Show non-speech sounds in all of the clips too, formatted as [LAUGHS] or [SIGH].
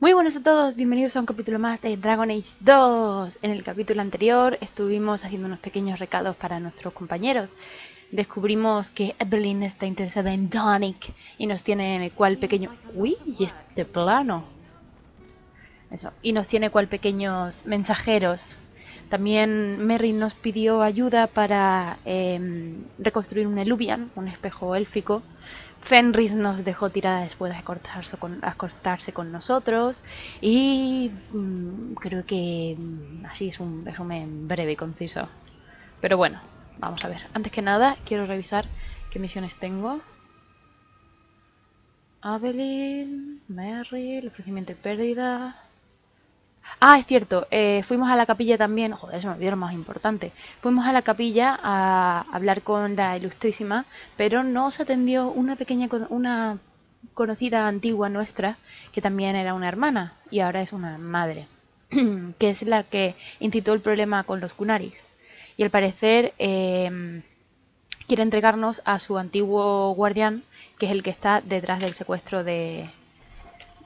Muy buenas a todos, bienvenidos a un capítulo más de Dragon Age 2. En el capítulo anterior estuvimos haciendo unos pequeños recados para nuestros compañeros. Descubrimos que Evelyn está interesada en Donic y nos tiene en cual pequeño... Uy, este plano. Eso, y nos tiene cual pequeños mensajeros. También Merry nos pidió ayuda para em, reconstruir un Eluvian, un espejo élfico. Fenris nos dejó tirada después de acostarse con, nosotros y mm, creo que mm, así es un resumen breve y conciso. Pero bueno, vamos a ver. Antes que nada, quiero revisar qué misiones tengo. Avelin, Merry, el ofrecimiento y pérdida. Ah, es cierto, eh, fuimos a la capilla también, joder, se me olvidó lo más importante. Fuimos a la capilla a hablar con la ilustrísima, pero no se atendió una pequeña, una conocida antigua nuestra, que también era una hermana y ahora es una madre, [CLEARS THROAT] que es la que incitó el problema con los Kunaris. Y al parecer eh, quiere entregarnos a su antiguo guardián, que es el que está detrás del secuestro de,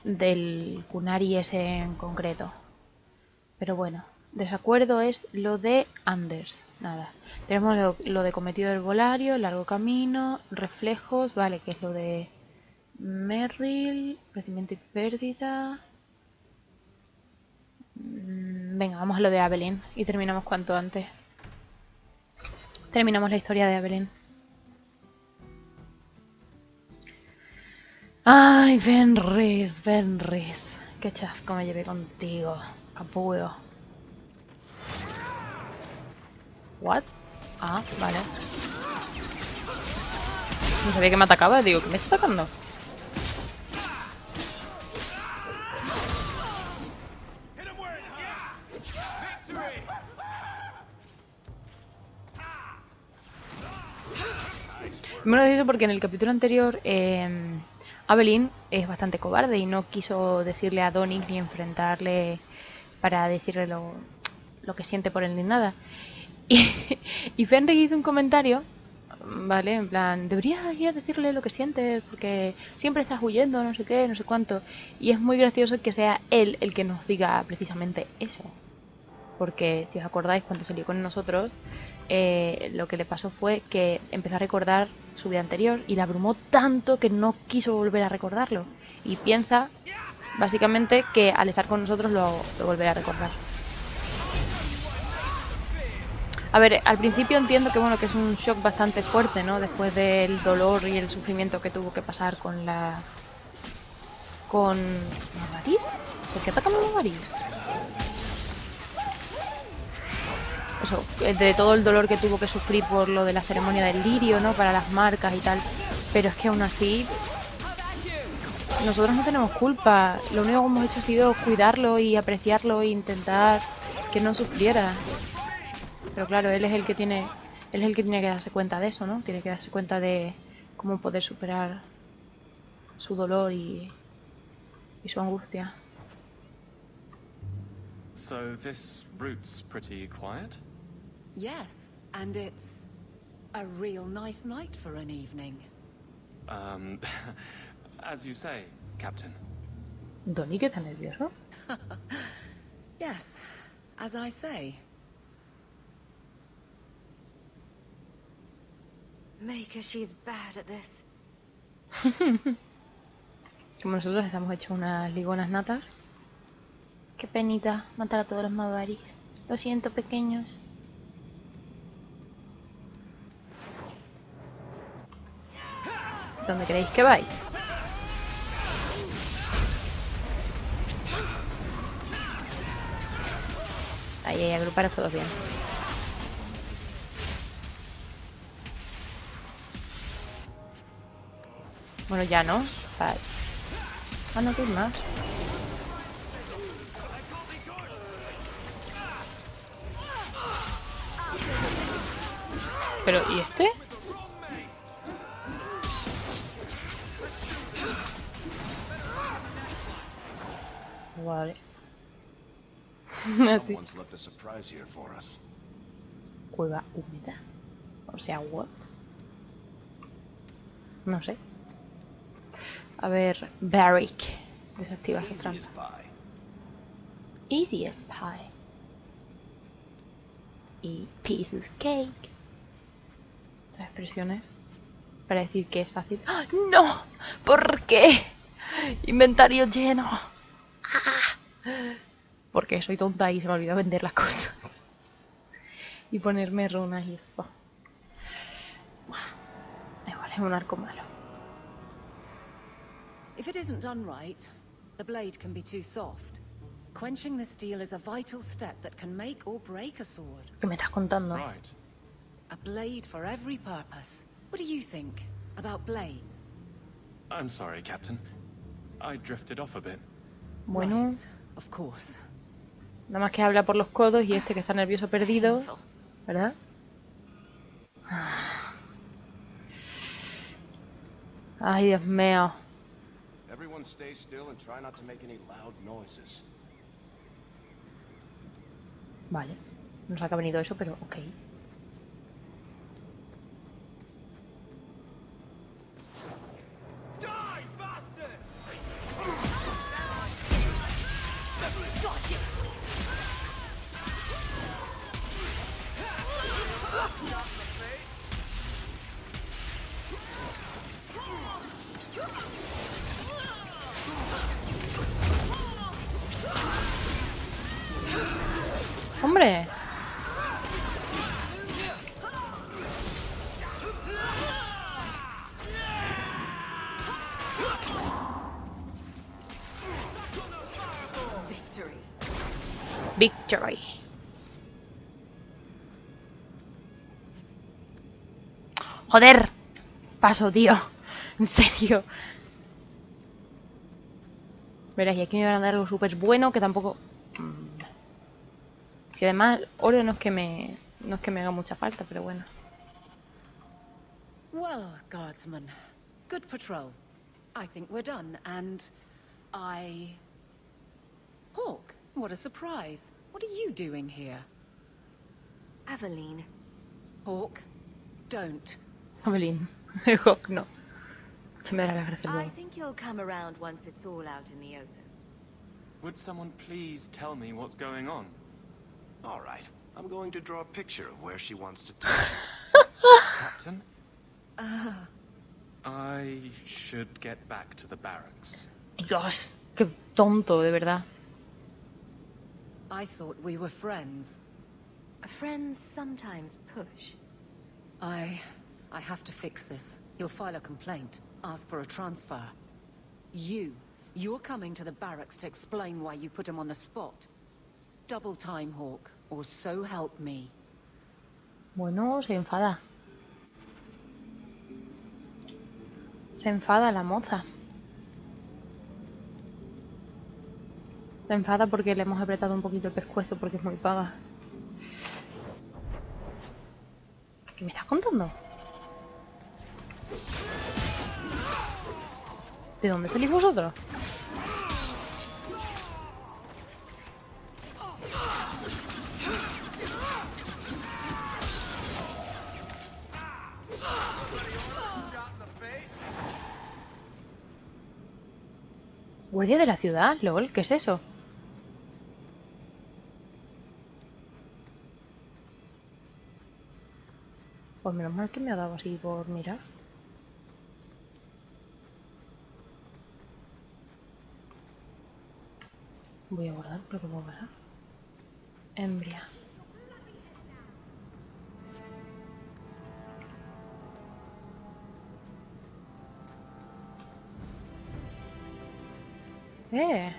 del Kunari ese en concreto. Pero bueno, desacuerdo es lo de Anders. Nada. Tenemos lo, de cometido del volario, largo camino, reflejos, vale, que es lo de Merrill, crecimiento y pérdida. Mm, venga, vamos a lo de Avelin y terminamos cuanto antes. Terminamos la historia de Avelin. Ay, Venris, Venris. Qué chasco me llevé contigo. Capullo. What? Ah, vale. No sabía que me atacaba, digo, ¿qué me está atacando? Me lo dicho porque en el capítulo anterior eh, Evelyn es bastante cobarde y no quiso decirle a Donnie ni enfrentarle para decirle lo, que siente por él ni nada. Y, [LAUGHS] y hizo un comentario, ¿vale? En plan, deberías ir a decirle lo que sientes porque siempre estás huyendo, no sé qué, no sé cuánto. Y es muy gracioso que sea él el que nos diga precisamente eso. Porque si os acordáis, cuando salió con nosotros, eh, lo que le pasó fue que empezó a recordar su vida anterior y la abrumó tanto que no quiso volver a recordarlo. Y piensa Básicamente que al estar con nosotros lo, volverá a recordar. A ver, al principio entiendo que bueno que es un shock bastante fuerte, ¿no? Después del dolor y el sufrimiento que tuvo que pasar con la... con... ¿Novaris? ¿Por qué atacan a Novaris? Eso, de todo el dolor que tuvo que sufrir por lo de la ceremonia del lirio, ¿no? Para las marcas y tal. Pero es que aún así nosotros no tenemos culpa. Lo único que hemos hecho ha sido cuidarlo y apreciarlo e intentar que no sufriera. Pero claro, él es el que tiene, él es el que tiene que darse cuenta de eso, ¿no? Tiene que darse cuenta de cómo poder superar su dolor y, y su angustia. So this route's pretty quiet? Yes, and it's a real nice night for an evening. Um [LAUGHS] As you say, Captain. Donnie, ¿qué tan nervioso? [LAUGHS] yes, as I say. Maker, she's bad at this. [LAUGHS] Como nosotros estamos hechos unas ligonas natas. Qué penita matar a todos los Mabaris. Lo siento, pequeños. ¿Dónde creéis que vais? Ahí, ahí, agrupar a todos bien. Bueno, ya no. Vale. Ah, no, que más. Pero, ¿y este? Vale. [LAUGHS] Cueva húmeda. O sea, what? No sé. A ver, Barrick. Desactiva esa trampa. Easy as pie. Y pieces cake. Esas expresiones para decir que es fácil. ¡Ah! ¡No! ¿Por qué? Inventario lleno. ¡Ah! Porque soy tonta y se me olvidó vender las cosas. Y ponerme runas y eso. Igual, es un arco malo. If it isn't done right, the blade can be too soft. Quenching the steel is a vital step that can make or break a sword. ¿Qué me estás contando? Right. A blade for every purpose. What do you think about blades? I'm sorry, Captain. I drifted off a bit. Bueno, Right, of course. Nada más que habla por los codos y este que está nervioso perdido. ¿Verdad? Ay, Dios mío. Everyone stay still and try not to make any loud noises. Vale. No sé a qué ha venido eso, pero ok. ¡Hombre! Victory. Joder. Paso, tío. [LAUGHS] En serio. Verás, y aquí me van a dar algo súper bueno que tampoco... Mm. Si además oro no es que me... No es que me haga mucha falta, pero bueno. Well, guardsman, good patrol. I think we're done, and I... Hawk, what a surprise. What are you doing here? Aveline, Hawk, don't. Evelyn. Hawk, [LAUGHS] no. Se me dará la gracia I think you'll come around once it's all out in the open. Would someone please tell me what's going on? All right, I'm going to draw a picture of where she wants to [LAUGHS] touch. Captain? Uh. I should get back to the barracks. Dios, qué tonto, de verdad. I thought we were friends. Friends sometimes push. I... I have to fix this. He'll file a complaint, ask for a transfer. You, you're coming to the barracks to explain why you put him on the spot. Double time, Hawk, or so help me. Bueno, se enfada. Se enfada la moza. Se enfada porque le hemos apretado un poquito el pescuezo porque es muy paga. ¿Qué me estás contando? ¿De dónde salís vosotros? ¿Guardia de la ciudad? LOL, ¿qué es eso? Pues menos mal que me ha dado así por mirar. Voy a guardar porque puedo pasar. Embria. Eh.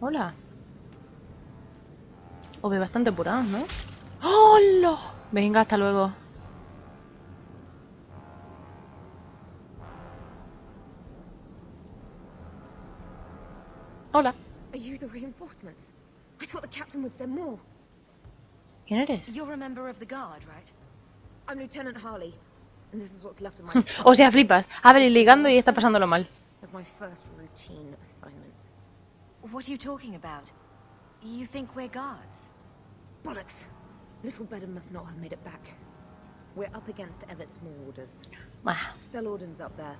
Hola. Os ve bastante apurados, ¿no? ¡Hola! Venga, hasta luego. Hola. Are you the reinforcements? I thought the captain would send more. ¿Quién eres? You're a member of the guard, right? I'm Lieutenant Harley, and this is what's left of my [LAUGHS] O sea, flipas. Abre ligando y está pasándolo mal. as my first routine assignment. What are you talking about? You think we're guards? Bollocks! Little Bedham must not have made it back. We're up against Everett's Marauders. Ah, Fell Orden's up there.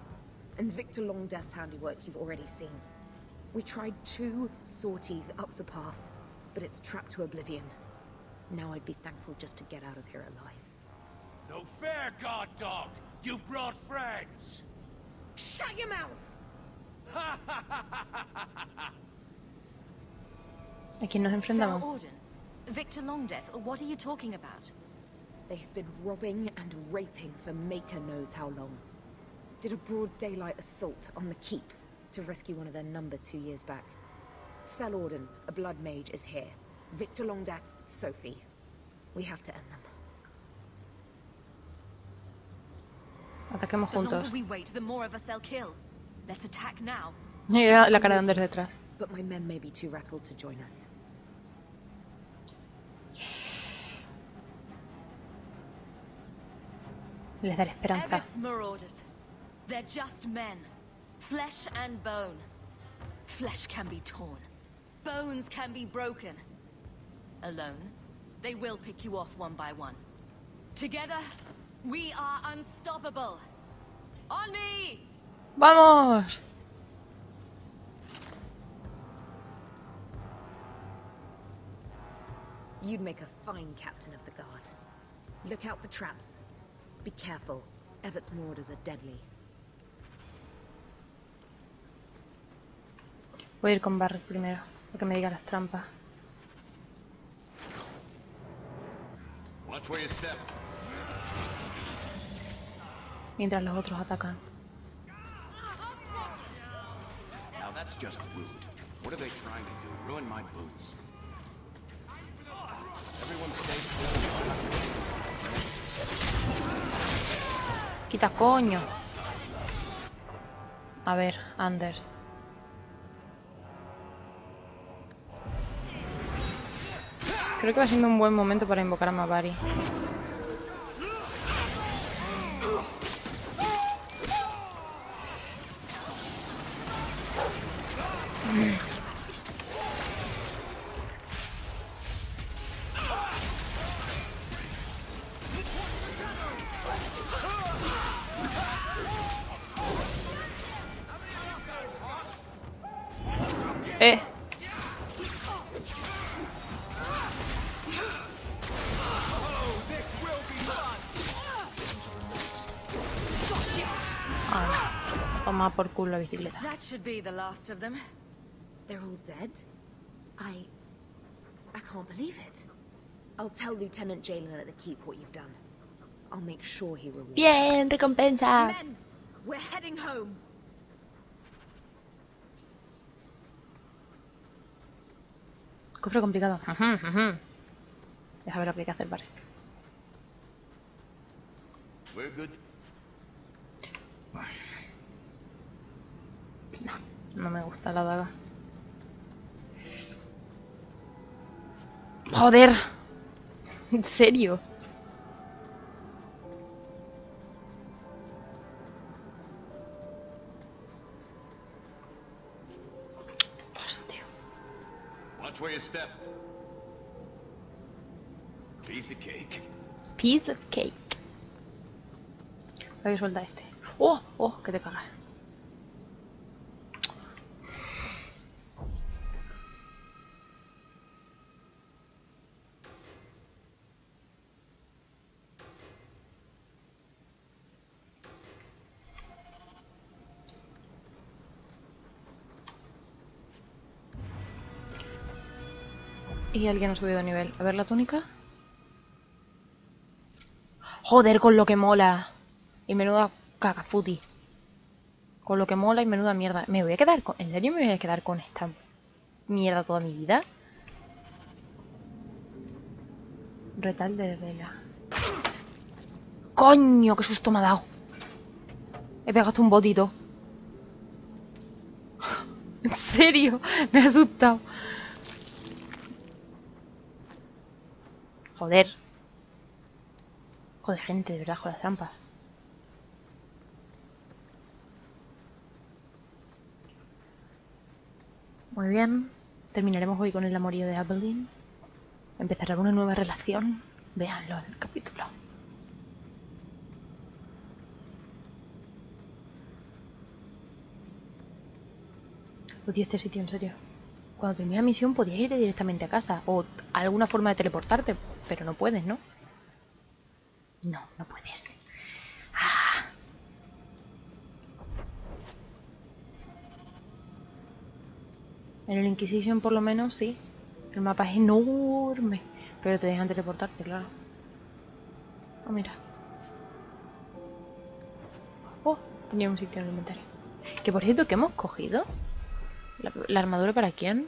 and Victor Longdeath's handiwork you've already seen. We tried two sorties up the path, but it's trapped to oblivion. Now I'd be thankful just to get out of here alive. No fair, guard dog! You brought friends! Shut your mouth! ¿A quién nos Fel enfrentamos? Orden? Victor Longdeath? What are you talking about? They've been robbing and raping for Maker knows how long. Did a broad daylight assault on the keep to rescue one of their number two years back. Fel Orden, a blood mage, is here. Victor Longdeath, Sophie. We have to end them. Ataquemos juntos. we wait, the more of us they'll kill. Let's attack now. Mira la cara de Anders detrás. But my men may be too rattled to join us. Les daré esperanza. They're just men. Flesh and bone. Flesh can be torn. Bones can be broken. Alone, they will pick you off one by one. Together, we are unstoppable. On me! ¡Vamos! You'd make a fine captain of the guard. Look out for traps. Be careful. Everett's marauders are deadly. Voy a ir con Barret primero, para que me diga las trampas. Mientras los otros atacan. Now that's just rude. What are they trying to do? Ruin my boots. Everyone stay still. ¡Quita coño! A ver, Anders. Creo que va siendo un buen momento para invocar a Mabari. Toma por culo la bicicleta. That should be the last of them. They're all dead? I... I can't believe it. I'll tell Lieutenant Jalen at the keep what you've done. I'll make sure he rewards. ¡Bien! ¡Recompensa! Men! We're heading home! Cofre complicado. Ujú, ujú. Deja ver lo que hay que hacer, vale. We're good. No me gusta la daga. ¡Joder! [LAUGHS] ¿En serio? Paso, tío. Watch where you step. Piece of cake. Piece of cake. Voy a suelta este. ¡Oh! ¡Oh! Que te cagas. Y alguien ha subido de nivel. A ver la túnica. Joder, con lo que mola. Y menuda cagafuti. Con lo que mola y menuda mierda. Me voy a quedar con... ¿En serio me voy a quedar con esta mierda toda mi vida? Retal de vela. ¡Coño! ¡Qué susto me ha dado! He pegado un botito. [LAUGHS] ¿En serio? Me ha asustado. Joder. Joder, gente, de verdad, con las trampas. Muy bien. Terminaremos hoy con el amorío de Aberdeen. Empezará una nueva relación. Véanlo en el capítulo. Odio este sitio, en serio. Cuando termina la misión podías ir directamente a casa. O alguna forma de teleportarte. Pero no puedes, ¿no? No, no puedes. Ah. En el Inquisition por lo menos sí. El mapa es enorme. Pero te dejan teleportarte, claro. Oh, mira. Oh, tenía un sitio en el inventario. Que por cierto, ¿qué hemos cogido? ¿La, la armadura para quién?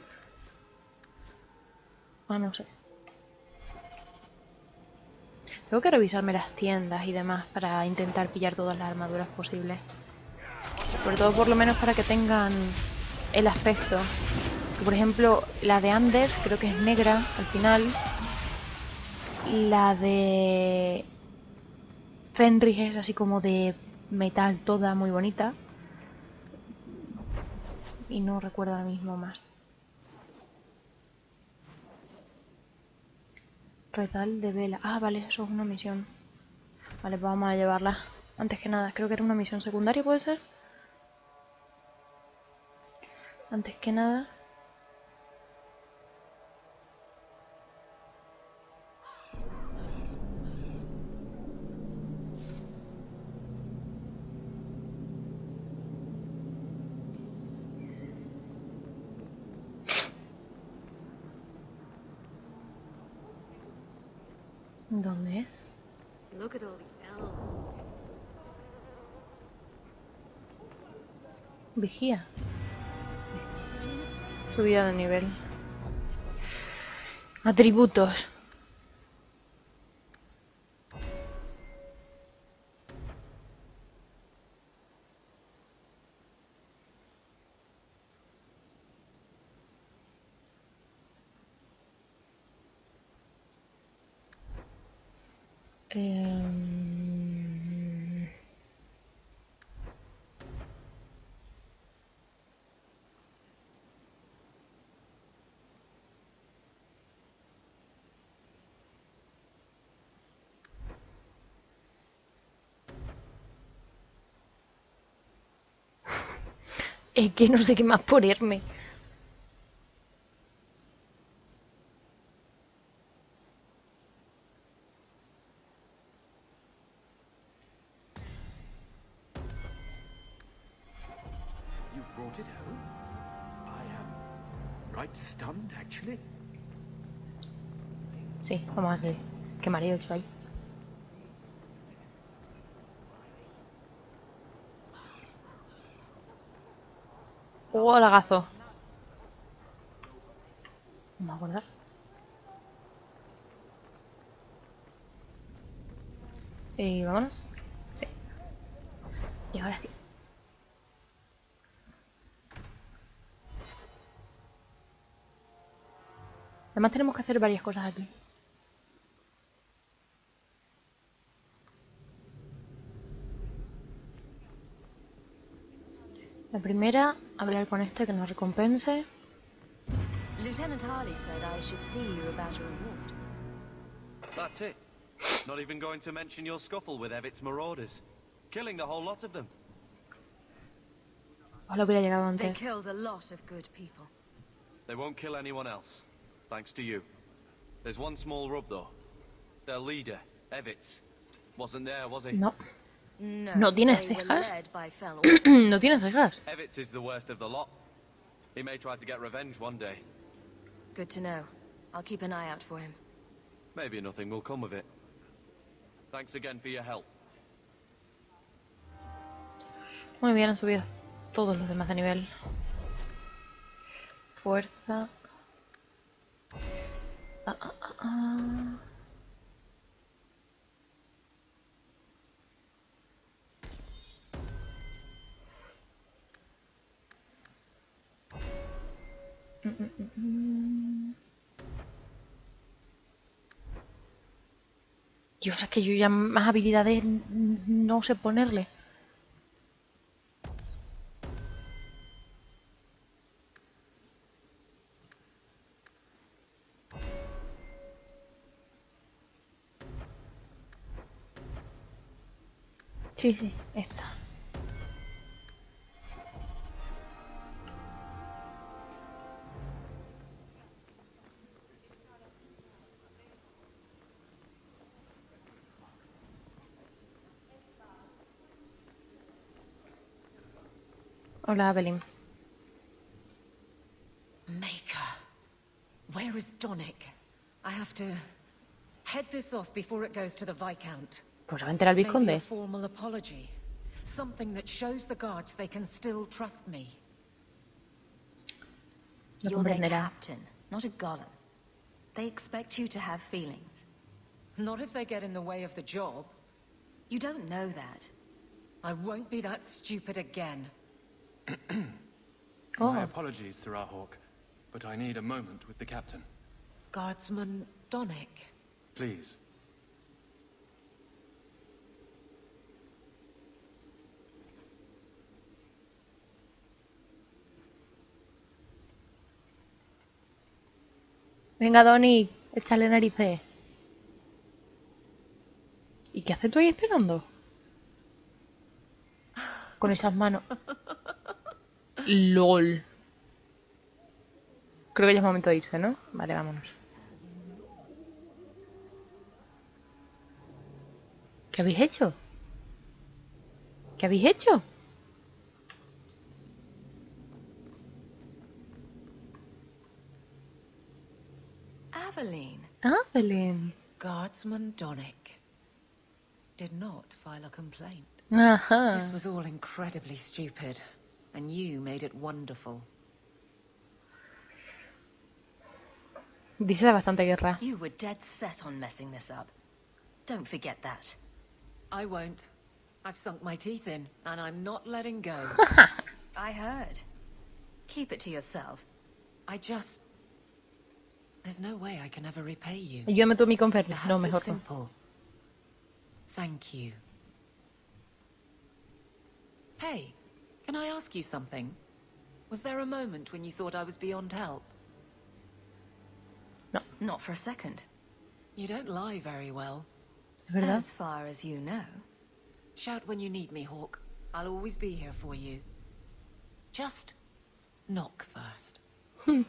Ah, no sé. Tengo que revisarme las tiendas y demás para intentar pillar todas las armaduras posibles. Sobre todo por lo menos para que tengan el aspecto. Por ejemplo, la de Anders creo que es negra al final. La de Fenris es así como de metal toda muy bonita. Y no recuerdo ahora mismo más. Retal de vela. Ah, vale, eso es una misión. Vale, pues vamos a llevarla. Antes que nada, creo que era una misión secundaria, ¿puede ser? Antes que nada. ¿Dónde es? Look at all the elves. Vigía. Subida de nivel. Atributos. Es que no sé qué más ponerme. Sí, vamos a salir. Qué mareo que hay. ¡Oh, lagazo! Vamos a guardar. Y vámonos. Sí. Y ahora sí. Además tenemos que hacer varias cosas aquí. La primera, hablar con este que nos recompense. Lieutenant Harley said I should see you about a reward. That's it. Not even going to mention your scuffle with Evit's marauders. Killing the whole lot of them. Ojalá hubiera llegado They killed a lot of good people. They won't kill anyone else. Thanks to you. There's one small rub, though. Their leader, Evitz, wasn't there, was he? No, No, ¿No tienes cejas? [CLEARS THROAT] no tiene cejas. Evitz is the worst of the lot. He may try to get revenge one day. Good to know. I'll keep an eye out for him. Maybe nothing will come of it. Thanks again for your help. Muy bien, han subido todos los demás de nivel. Fuerza. Ah, ah, ah, Dios, es que yo ya más habilidades no sé ponerle. Sí, sí, esta. Hola, Evelyn. Maker. Where is Donick? I have to head this off before it goes to the Viscount. Pues se va a enterar el a vizconde. formal apology. Something that shows the guards they can still trust me. You're their captain, not a golem. They expect you to have feelings. Not if they get in the way of the job. You don't know that. I won't be that stupid again. [CLEARS THROAT] Oh, My apologies, Sir Hawk, but I need a moment with the captain. Guardsman Donick. Please. venga, Donny, échale narices. ¿Y qué haces tú ahí esperando? Con esas manos. [LAUGHS] LOL. Creo que ya es momento de irse, ¿no? Vale, vámonos. ¿Qué habéis hecho? ¿Qué habéis hecho? Aveline. Belén. Guardsman Donick. Did not file a complaint. Ajá. This was all incredibly stupid, and you made it wonderful. Dice bastante guerra. You were dead set on messing this up. Don't forget that. I won't. I've sunk my teeth in, and I'm not letting go. [LAUGHS] I heard. Keep it to yourself. I just... There's no way I can ever repay you. Ayúdame tú a mí con No, mejor simple. Thank you. Hey, can I ask you something? Was there a moment when you thought I was beyond help? Not for a second. You don't lie very well. ¿Es verdad? As far as you know. Shout when you need me, Hawk. I'll always be here for you. Just knock first. [LAUGHS]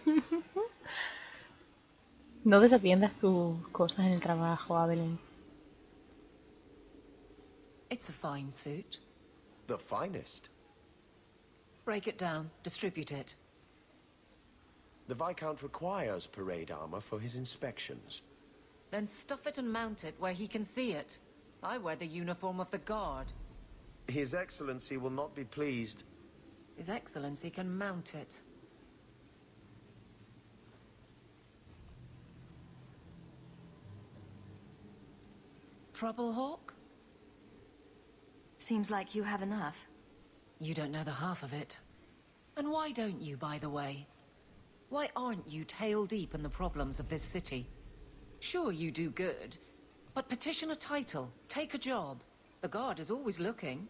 No desatiendas tus cosas en el trabajo, Evelyn. It's a fine suit. The finest. Break it down, distribute it. The Viscount requires parade armor for his inspections. Then stuff it and mount it where he can see it. I wear the uniform of the guard. His Excellency will not be pleased. His Excellency can mount it. Trouble, Hawk? Seems like you have enough. You don't know the half of it. And why don't you, by the way? Why aren't you tail deep in the problems of this city? Sure, you do good, but petition a title, take a job. The Guard is always looking.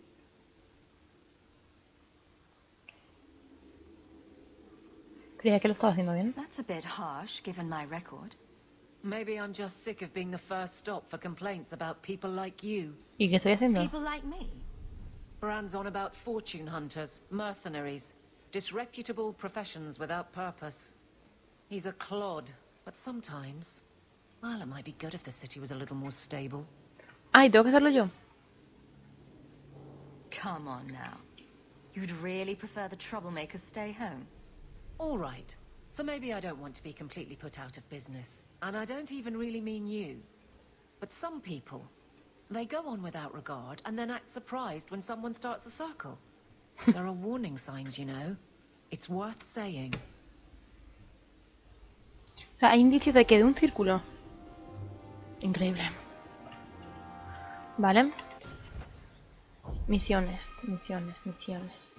Creía que lo estaba haciendo bien. That's a bit harsh, given my record. Maybe I'm just sick of being the first stop for complaints about people like you. ¿Y qué estoy haciendo? People like me. Brand's on about fortune hunters, mercenaries, disreputable professions without purpose. He's a clod, but sometimes... Well, it might be good if the city was a little more stable. Ay, tengo que hacerlo yo. Come on now. You'd really prefer the troublemakers stay home? All right. So maybe I don't want to be completely put out of business. And I don't even really mean you. But some people, they go on without regard and then act surprised when someone starts a circle. [LAUGHS] there are warning signs, you know. It's worth saying. O sea, hay indicios de que de un círculo. Increíble. Vale. Misiones, misiones, misiones.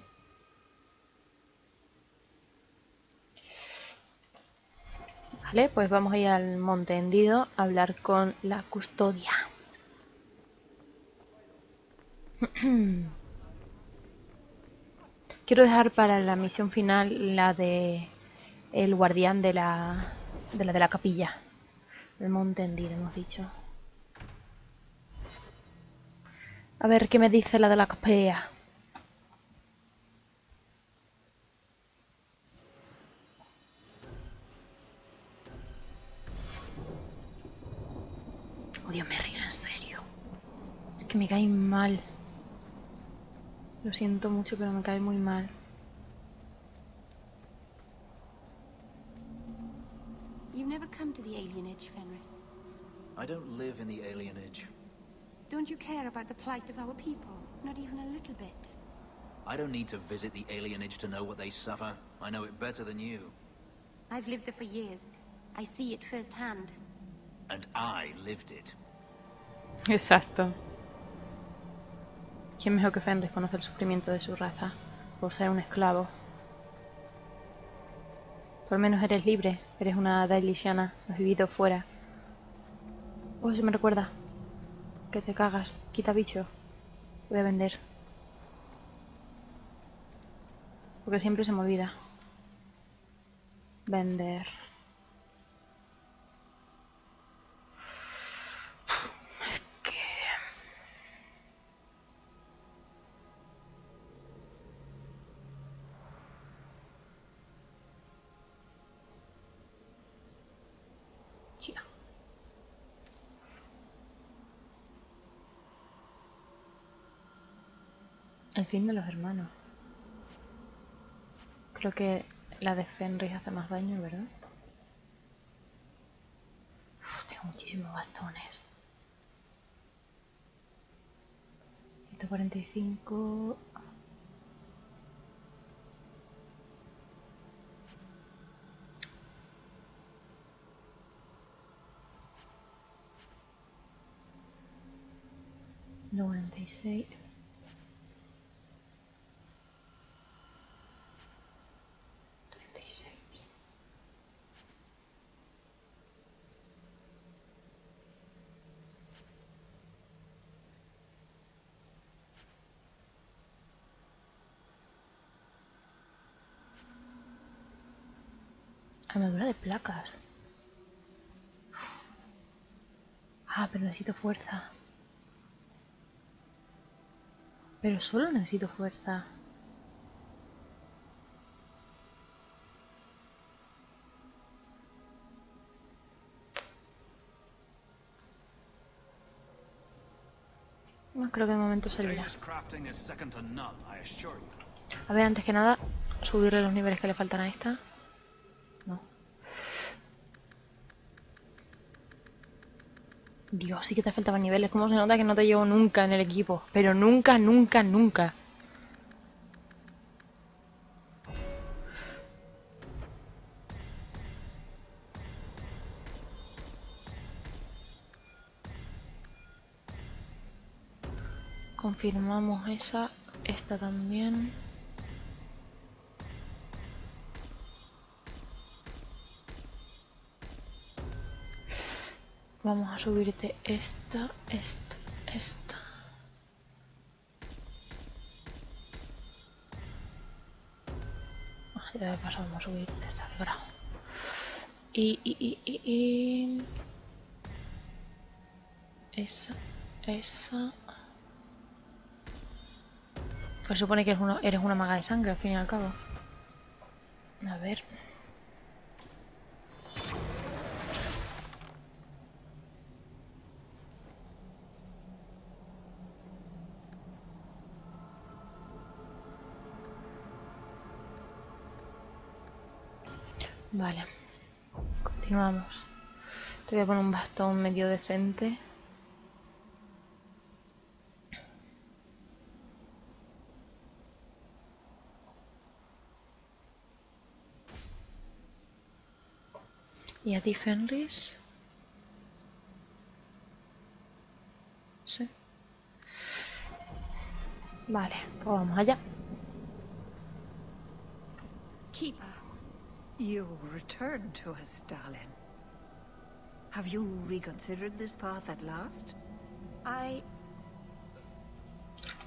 Vale, pues vamos a ir al monte hendido a hablar con la custodia. [CLEARS THROAT] Quiero dejar para la misión final la de el guardián de la de la de la capilla. El monte hendido, hemos dicho. A ver qué me dice la de la capilla. Oh, Dios me río, en serio. Es que me cae mal. Lo siento mucho, pero me cae muy mal. You've never come to the alienage, Fenris. I don't live in the alienage. Don't you care about the plight of our people? Not even a little bit. I don't need to visit the alienage to know what they suffer. I know it better than you. I've lived there for years. I see it firsthand. And I lived it. Exacto. ¿Quién mejor que Fenris conoce el sufrimiento de su raza por ser un esclavo? Tú al menos eres libre, eres una Dailisiana, has vivido fuera. Oh, eso me recuerda. Que te cagas, quita bicho. Voy a vender. Porque siempre se me olvida. Vender. fin de los hermanos. Creo que la de Fenris hace más daño, ¿verdad? Tengo muchísimos bastones. 145... No, 96... Armadura de placas. Ah, pero necesito fuerza. Pero solo necesito fuerza. No creo que de momento servirá. A ver, antes que nada, subirle los niveles que le faltan a esta. Dios, sí que te faltaban niveles. ¿Cómo se nota que no te llevo nunca en el equipo? Pero nunca, nunca, nunca. Confirmamos esa, esta también. Vamos a subirte esta, esta, esta. Ah, ya de vamos a subir esta, qué carajo. Y, y, y, y, y... Esa, esa... Pues supone que eres eres una maga de sangre al fin y al cabo. A ver. Vale. Continuamos. Te voy a poner un bastón medio decente. ¿Y a ti, Fenris? Sí. Vale, pues vamos allá. Keeper, you returned to us, darling. Have you reconsidered this path at last? I...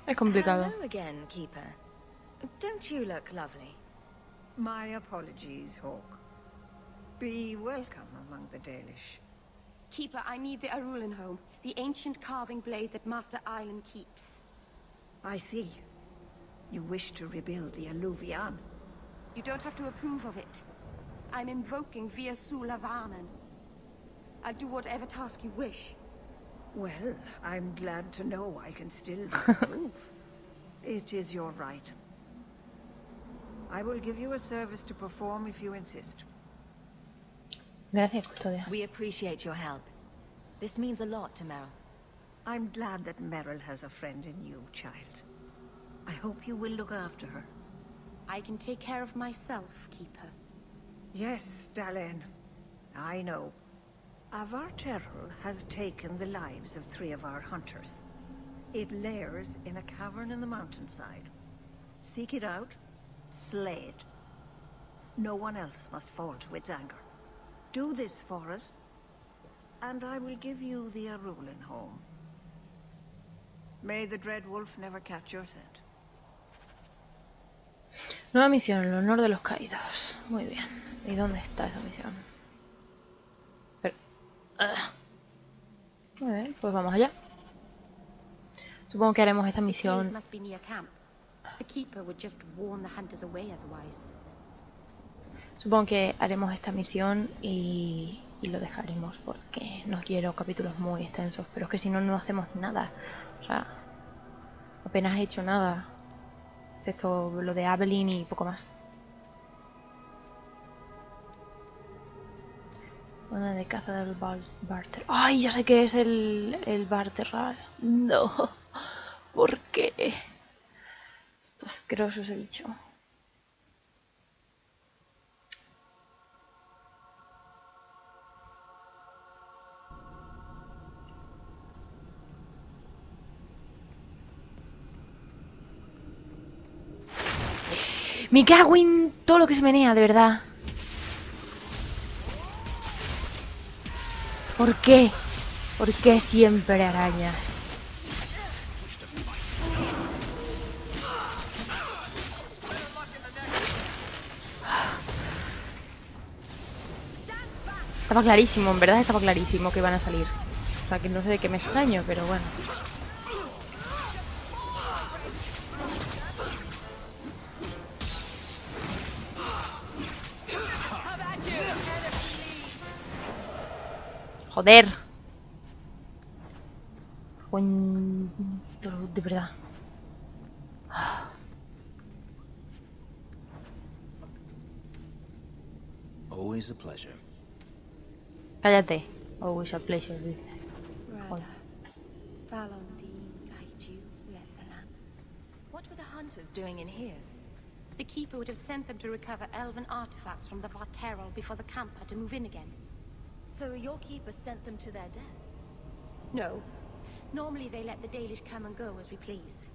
Es complicado. Hello again, Keeper. Don't you look lovely? My apologies, Hawk. Be welcome among the Dalish. Keeper, I need the Arulin home, the ancient carving blade that Master Island keeps. I see. You wish to rebuild the Alluvian. You don't have to approve of it. I'm invoking Via Sulavanen. I'll do whatever task you wish. Well, I'm glad to know I can still disapprove. [LAUGHS] it is your right. I will give you a service to perform if you insist. Gracias, custodia. We appreciate your help. This means a lot to Meryl. I'm glad that Meryl has a friend in you, child. I hope you will look after her. I can take care of myself, Keeper. Yes, Dalen. I know. Avar Terrell has taken the lives of three of our hunters. It lairs in a cavern in the mountainside. Seek it out, slay it. No one else must fall to its anger. Do this for us, and I will give you the Arulin home. May the Dread Wolf never catch your scent. Nueva misión, el honor de los caídos. Muy bien. ¿Y dónde está esa misión? Pero... ah. Muy bien, pues vamos allá. Supongo que haremos esta misión... Supongo que haremos esta misión y, y lo dejaremos porque no quiero capítulos muy extensos. Pero es que si no, no hacemos nada. O sea, apenas he hecho nada. Excepto lo de Avelyn y poco más. Zona de caza del Bar- Barter. ¡Ay! Ya sé que es el, el Barterral. No. ¿Por qué? Está asqueroso ese bicho. Me cago en todo lo que se menea, de verdad. ¿Por qué? ¿Por qué siempre arañas? Estaba clarísimo, en verdad estaba clarísimo que iban a salir. O sea, que no sé de qué me extraño, pero bueno. Joder. De verdad. Always a pleasure. Cállate. Always a pleasure, dice. Hola. Valondine, Kaiju, Lethalan. What were the hunters doing in here? The Keeper would have sent them to recover elven artifacts from the Varterol before the camp had to move in again. So your keeper sent them to their deaths? No. Normally they let the Dalish come and go as we please.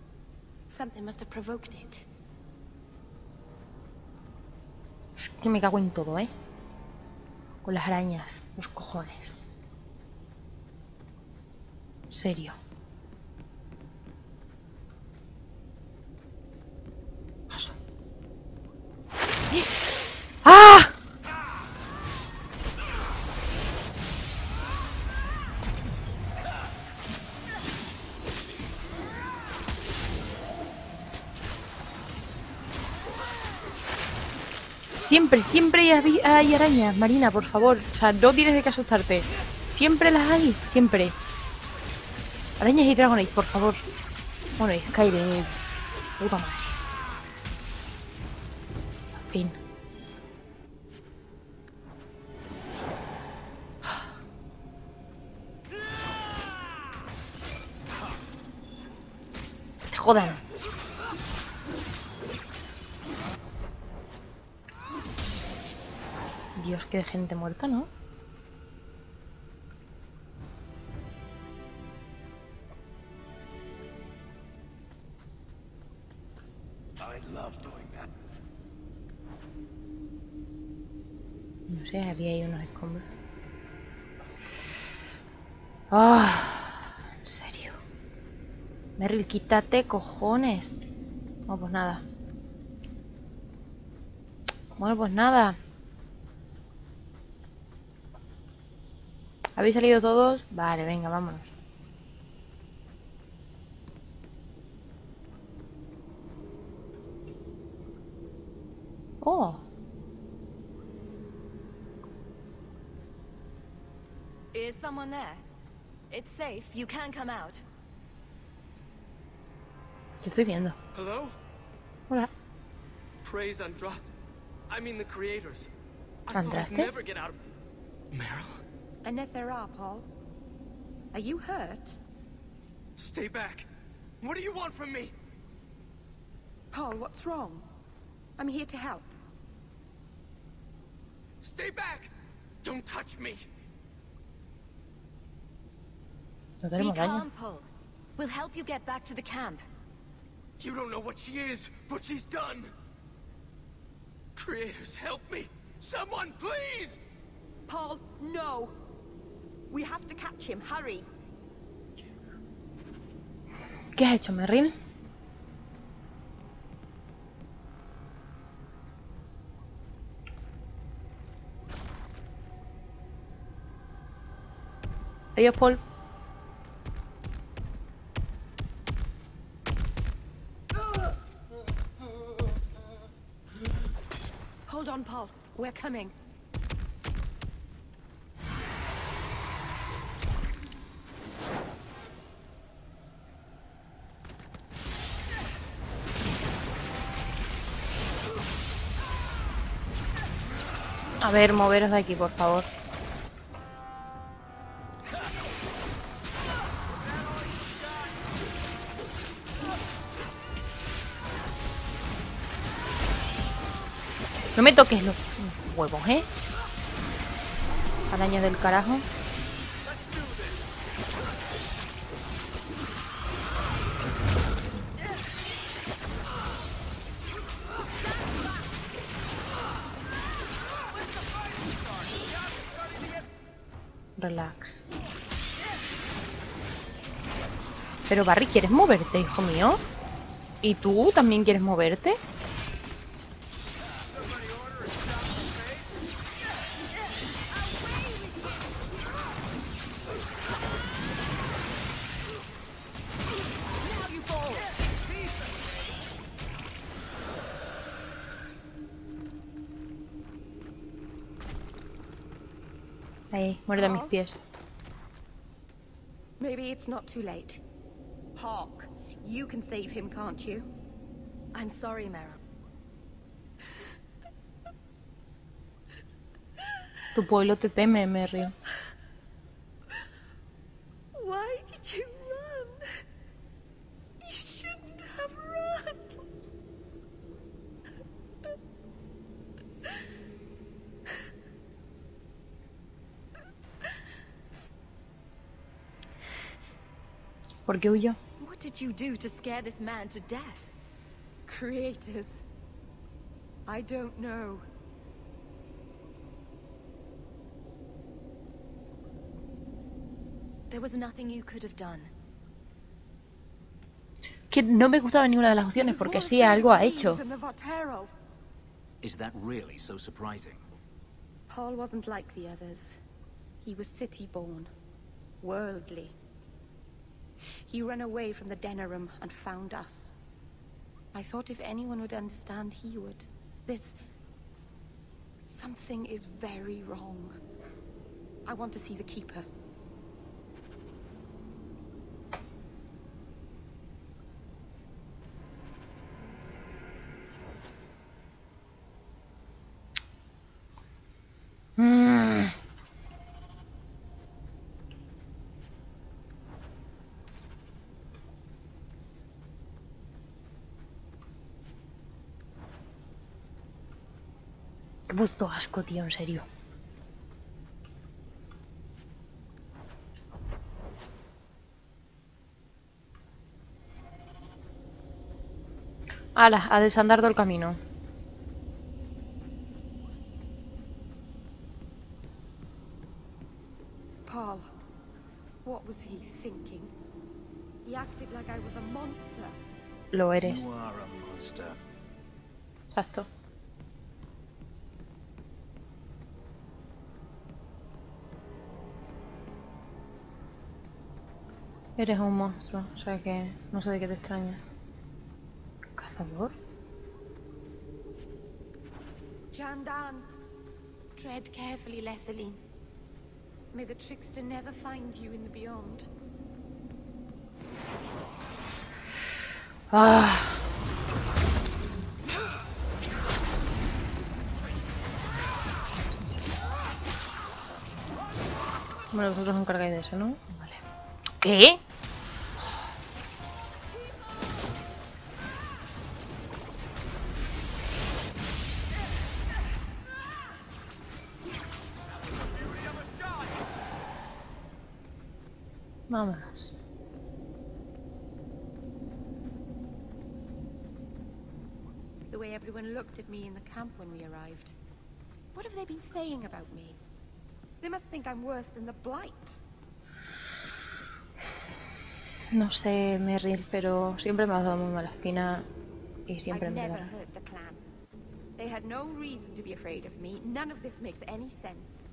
Something must have provoked it. Es que me cago en todo, ¿eh? Con las arañas, los cojones. En serio. Siempre, siempre hay, arañas, Marina, por favor. O sea, no tienes de qué asustarte. Siempre las hay, siempre. Arañas y dragones, por favor. Bueno, Skyrim. Puta madre. Fin. [SIGHS] Te jodan. Qué de gente muerta, ¿no? No sé, había ahí unos escombros. ¡Ah! en serio. Merrill, quítate, cojones. Bueno, pues nada. Bueno, pues nada. ¿Habéis salido todos? Vale, venga, vámonos. Oh, Is someone there? It's safe. You can come out. te estoy viendo. Hello? Hola. Praise Andraste. I mean the creators. I thought I'd ¿Andraste? never get out of... Meryl? Anethera, Paul. Are you hurt? Stay back. What do you want from me? Paul, what's wrong? I'm here to help. Stay back! Don't touch me! No Be tenemos daño. calm, Paul. We'll help you get back to the camp. You don't know what she is, what she's done. Creators, help me! Someone, please! Paul, no! We have to catch him. Hurry! ¿Qué has hecho, Merrill? Adiós, Paul. Hold on, Paul. We're coming. A ver, moveros de aquí, por favor. No me toques los huevos, ¿eh? Araña del carajo. Pero Barry, ¿quieres moverte, hijo mío? ¿Y tú también quieres moverte? Ahí, muerde mis pies. Maybe it's not too late. Hawk, you can save him, can't you? I'm sorry, Meryl. Tu pueblo te teme, Merry. Why did you run? You shouldn't have run. ¿Por qué huyó? What did you do to scare this man to death? Creators. I don't know. There was nothing you could have done. Que no me gustaba ninguna de las opciones porque sí, algo ha hecho. Than the Vaterel. Is that really so surprising? Paul wasn't like the others. He was city-born. Worldly. He ran away from the Denerim and found us. I thought if anyone would understand, he would. This... Something is very wrong. I want to see the Keeper. Puto asco, tío, en serio. Ala, a desandar todo el camino. Paul, what was he thinking? He acted like I was a monster. Lo eres. You are a monster. Exacto. Eres un monstruo, o sea que no sé de qué te extrañas. ¿Cazador? Jandan. Tread carefully, Lethaline. May the trickster never find you in the beyond. Ah. Bueno, vosotros os encargáis de eso, ¿no? ¿Qué? Vámonos. The way everyone looked at me in the camp when we arrived. What have they been saying about me? They must think I'm worse than the Blight. No sé, Merrill, pero siempre me has dado muy mala espina y siempre me da. They had no reason to be afraid of me. None of this makes any sense.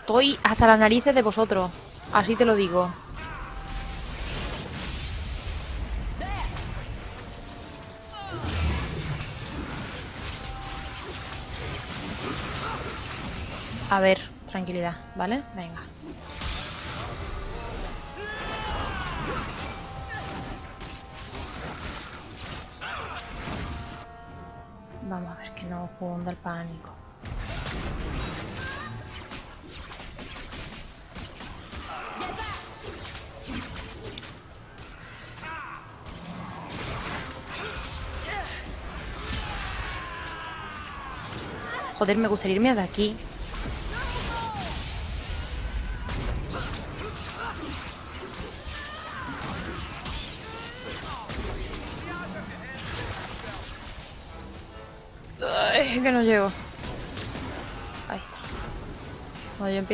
Estoy hasta las narices de vosotros. Así te lo digo. A ver, tranquilidad, ¿vale? Venga. Vamos a ver que no funda el pánico. Joder, me gustaría irme de aquí.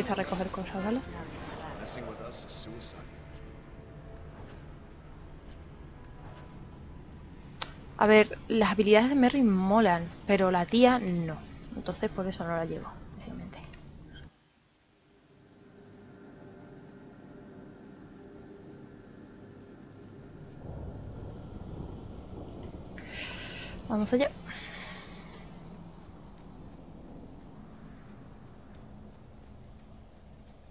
A recoger cosas, ¿vale? A ver, las habilidades de Merry molan, pero la tía no. Entonces por eso no la llevo, obviamente. Vamos allá.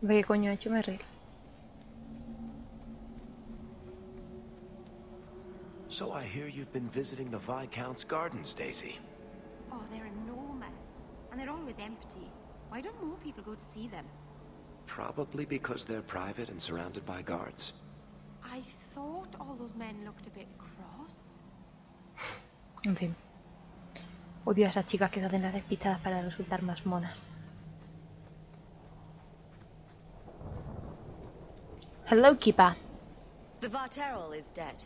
Ve qué coño ha hecho Merrill. So I hear you've been visiting the Viscount's gardens, Daisy. Oh, they're enormous. And they're always empty. Why don't more people go to see them? Probably because they're private and surrounded by guards. I thought all those men looked a bit cross. En fin. Odio a esas chicas que se hacen las despistadas para resultar más monas. Hello, Kipa. The Varterol is dead.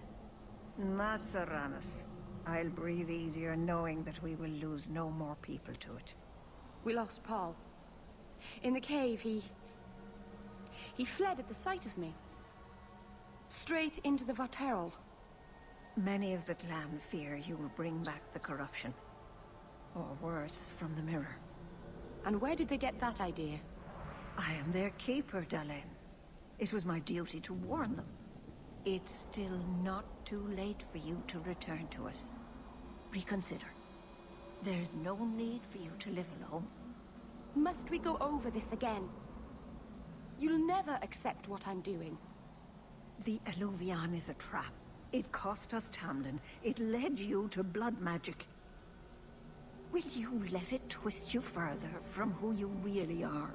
Maceranus. I'll breathe easier knowing that we will lose no more people to it. We lost Paul. In the cave, he... He fled at the sight of me. Straight into the Vaterol. Many of the clan fear you will bring back the corruption. Or worse, from the mirror. And where did they get that idea? I am their keeper, Dalen. It was my duty to warn them. It's still not too late for you to return to us. Reconsider. There's no need for you to live alone. Must we go over this again? You'll never accept what I'm doing. The Eluvian is a trap. It cost us Tamlin. It led you to blood magic. Will you let it twist you further from who you really are?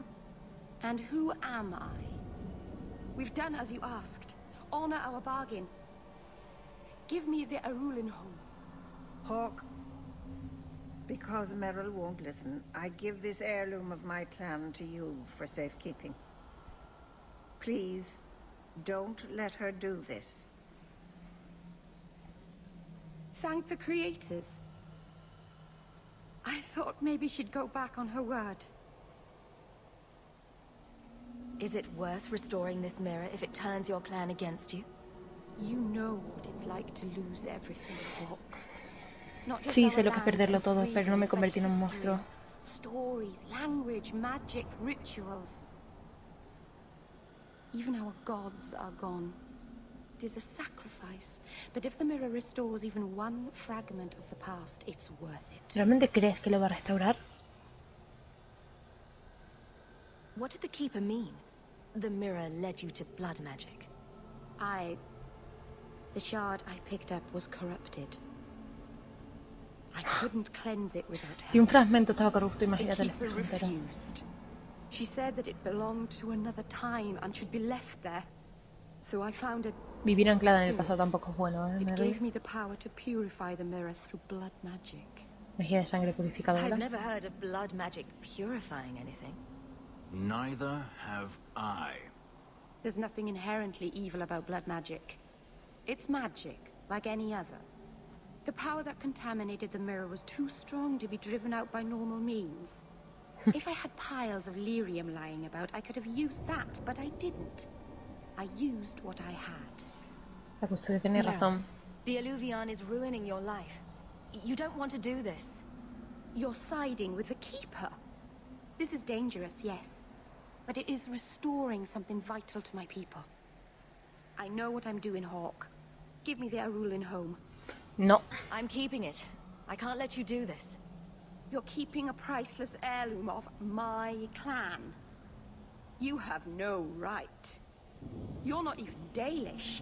And who am I? We've done as you asked. Honor our bargain. Give me the Arulin home. Hawk. Because Merrill won't listen, I give this heirloom of my clan to you for safekeeping. Please, don't let her do this. Thank the creators. I thought maybe she'd go back on her word. Is it worth restoring this mirror if it turns your clan against you? You know what it's like to lose everything, Hawk. Not just Sí, sé lo que es perderlo todo, pero no me convertí en un monstruo. Stories, language, magic, rituals. Even our gods are gone. It is a sacrifice, but if the mirror restores even one fragment of the past, it's worth it. ¿Realmente crees que lo va a restaurar? What did the Keeper mean? The mirror led you to blood magic. I... The shard I picked up was corrupted. I couldn't cleanse it without help. Si un fragmento estaba corrupto, imagínate el entero. refused. She said that it belonged to another time and should be left there. So I found it. Vivir anclada en el pasado tampoco es bueno, ¿eh, It gave me the power to purify the mirror through blood magic. Mejilla de sangre purificadora. I've never heard of blood magic purifying anything. Neither have I. There's nothing inherently evil about blood magic. It's magic, like any other. The power that contaminated the mirror was too strong to be driven out by normal means. [LAUGHS] if I had piles of lyrium lying about, I could have used that, but I didn't. I used what I had. La custodia tiene No. razón. The Illuvion is ruining your life. You don't want to do this. You're siding with the Keeper. This is dangerous, yes. But it is restoring something vital to my people. I know what I'm doing, Hawk. Give me the Arulin home. No. I'm keeping it. I can't let you do this. You're keeping a priceless heirloom of my clan. You have no right. You're not even Dalish.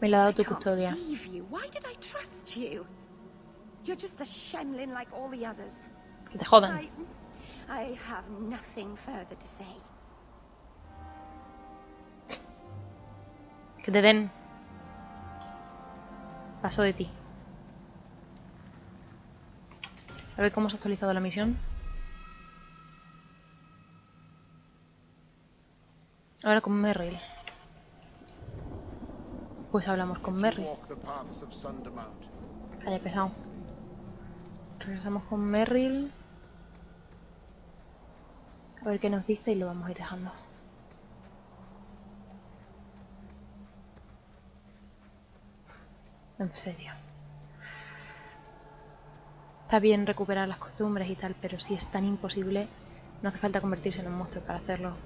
Me la ha dado tu Can't custodia. believe you. Why did I trust you? You're just a Shemlin like all the others. Que te jodan. I, I have nothing further to say. Que te den. Paso de ti. A ver cómo se ha actualizado la misión. Ahora con Merrill. Pues hablamos con Merrill. Haya pesado. Regresamos con Merrill. A ver qué nos dice y lo vamos a ir dejando. En serio. Está bien recuperar las costumbres y tal, pero si es tan imposible, no hace falta convertirse en un monstruo para hacerlo.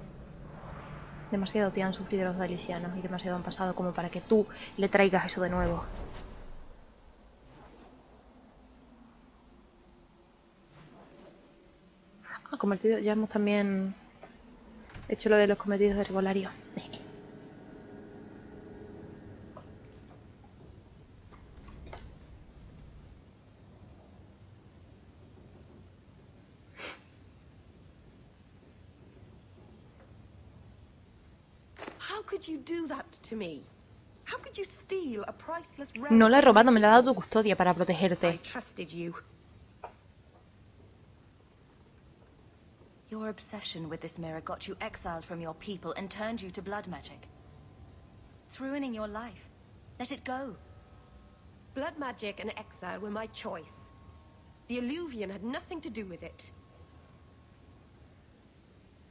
Demasiado te han sufrido los dalicianos y demasiado han pasado como para que tú le traigas eso de nuevo. Ah, ya hemos también hecho lo de los cometidos de priceless No la he robado, me la ha dado tu custodia para protegerte. Your obsession with this mirror got you exiled from your people and turned you to blood magic. It's ruining your life. Let it go. Blood magic and exile were my choice. The Illuvian had nothing to do with it.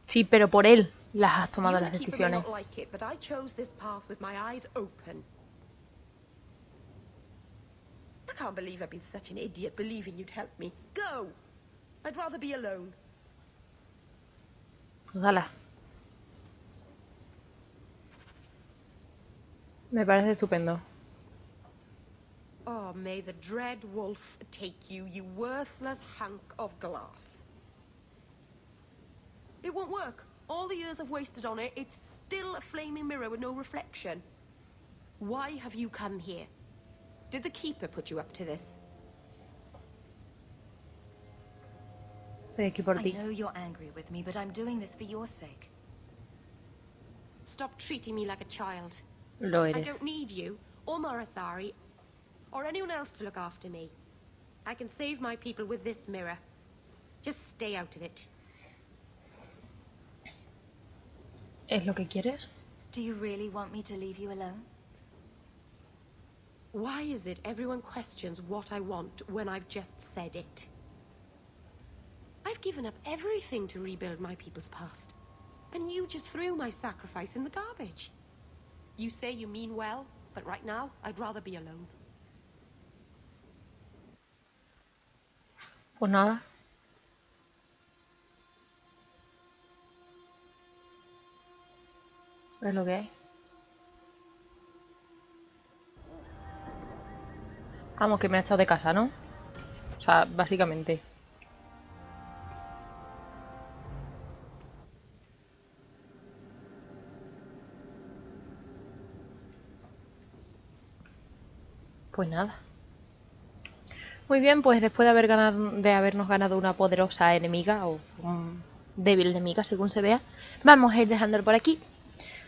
Sí, pero por él las has tomado las and the Keeper may decisiones. not like it, but I chose this path with my eyes open. I can't believe I've been such an idiot believing you'd help me. Go! I'd rather be alone. Hala. Me parece estupendo. Oh, may the dread wolf take you, you worthless hunk of glass. It won't work. All the years I've wasted on it, it's still a flaming mirror with no reflection. Why have you come here? Did the Keeper put you up to this? Estoy aquí por I know you're angry with me, but I'm doing this for your sake. Stop treating me like a child. Lo I don't need you, or Marathari, or anyone else to look after me. I can save my people with this mirror. Just stay out of it. ¿Es lo que quieres? Do you really want me to leave you alone? Why is it everyone questions what I want when I've just said it? I've given up everything to rebuild my people's past. And you just threw my sacrifice in the garbage. You say you mean well, but right now, I'd rather be alone. Pues nada. Es lo que hay. Vamos, que me ha echado de casa, ¿no? O sea, básicamente. Pues nada. Muy bien, pues después de haber ganado, de habernos ganado una poderosa enemiga o un débil enemiga según se vea. Vamos a ir dejándolo por aquí.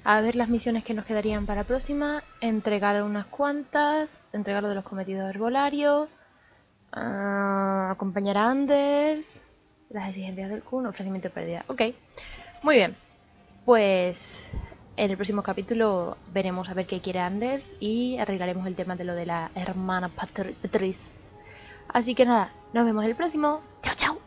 A ver las misiones que nos quedarían para próxima. Entregar unas cuantas. Entregar lo de los cometidos herbolarios. ah, acompañar a Anders. Las exigencias del Kun. Ofrecimiento de pérdida. Ok. Muy bien. Pues en el próximo capítulo veremos a ver qué quiere Anders y arreglaremos el tema de lo de la hermana Patri- Patrice. Así que nada, nos vemos el próximo. Chao, chao.